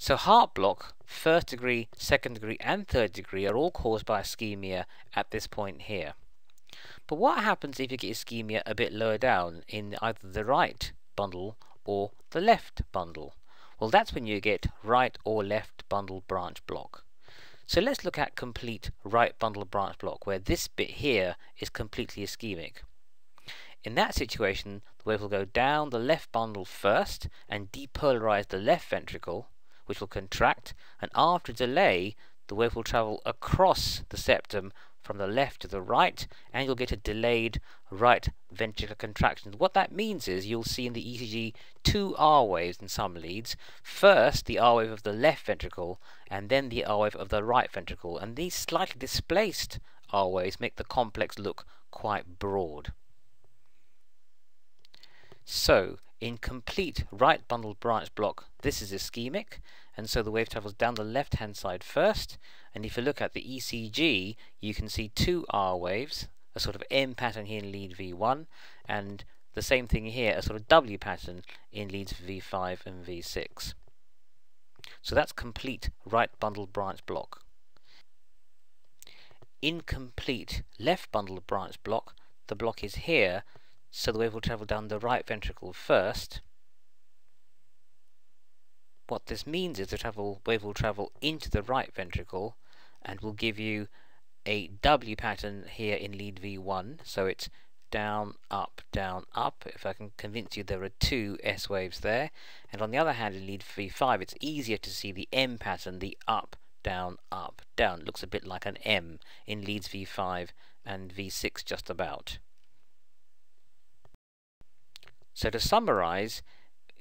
So heart block, first degree, second degree and third degree are all caused by ischemia at this point here. But what happens if you get ischemia a bit lower down in either the right bundle or the left bundle? Well that's when you get right or left bundle branch block. So let's look at complete right bundle branch block where this bit here is completely ischemic. In that situation, the wave will go down the left bundle first and depolarize the left ventricle which will contract, and after delay, the wave will travel across the septum from the left to the right, and you'll get a delayed right ventricular contraction. What that means is you'll see in the ECG two R waves in some leads. First, the R wave of the left ventricle, and then the R wave of the right ventricle. And these slightly displaced R waves make the complex look quite broad. So, in complete right bundle branch block, this is ischemic, and so the wave travels down the left hand side first. And if you look at the ECG, you can see two R waves, a sort of M pattern here in lead V1, and the same thing here, a sort of W pattern in leads V5 and V6. So that's complete right bundle branch block. Incomplete left bundle branch block, the block is here, so the wave will travel down the right ventricle first. What this means is the travel, wave will travel into the right ventricle and will give you a W pattern here in lead V1. So it's down, up, down, up. If I can convince you there are two S waves there. And on the other hand, in lead V5, it's easier to see the M pattern, the up, down, up, down. looks a bit like an M in leads V5 and V6 just about. So to summarize,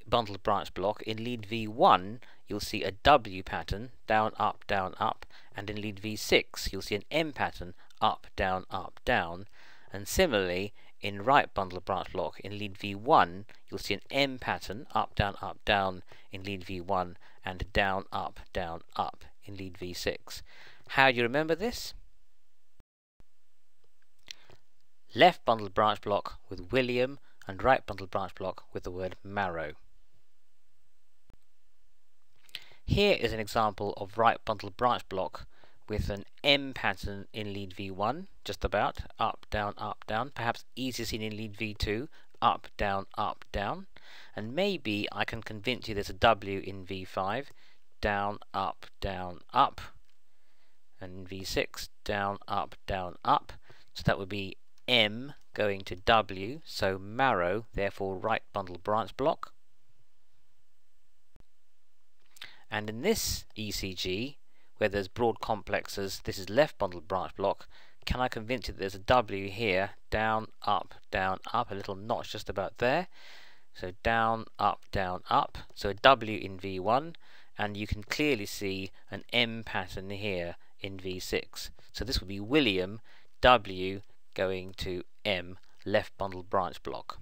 bundled branch block, in lead V1 you'll see a W pattern, down, up, down, up, and in lead V6 you'll see an M pattern, up, down, up, down, and similarly in right bundle branch block in lead V1 you'll see an M pattern, up, down, up, down in lead V1, and down, up, down, up in lead V6. How do you remember this? Left bundle branch block with William and right bundle branch block with the word marrow. Here is an example of right bundle branch block with an M pattern in lead V1, just about, up, down, up, down, perhaps easier seen in lead V2, up, down, up, down, and maybe I can convince you there's a W in V5, down, up, down, up, and V6, down, up, down, up, so that would be M going to W, so marrow, therefore right bundle branch block. And in this ECG, where there's broad complexes, this is left bundle branch block, can I convince you that there's a W here, down, up, down, up, a little notch just about there. So down, up, down, up. So a W in V1, and you can clearly see an M pattern here in V6. So this would be William W going to M left bundle branch block.